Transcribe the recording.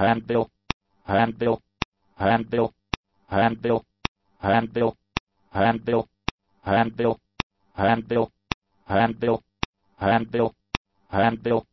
handbill, handbill, handbill, handbill, handbill, handbill, handbill, handbill, handbill, handbill, handbill,